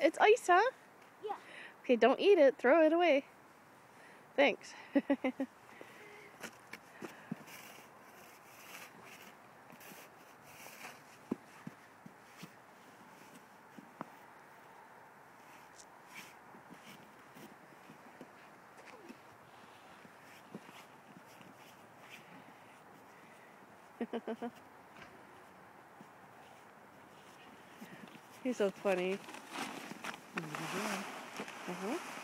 It's ice, huh? Yeah. Okay, don't eat it. Throw it away. Thanks. He's so funny. Uh-huh.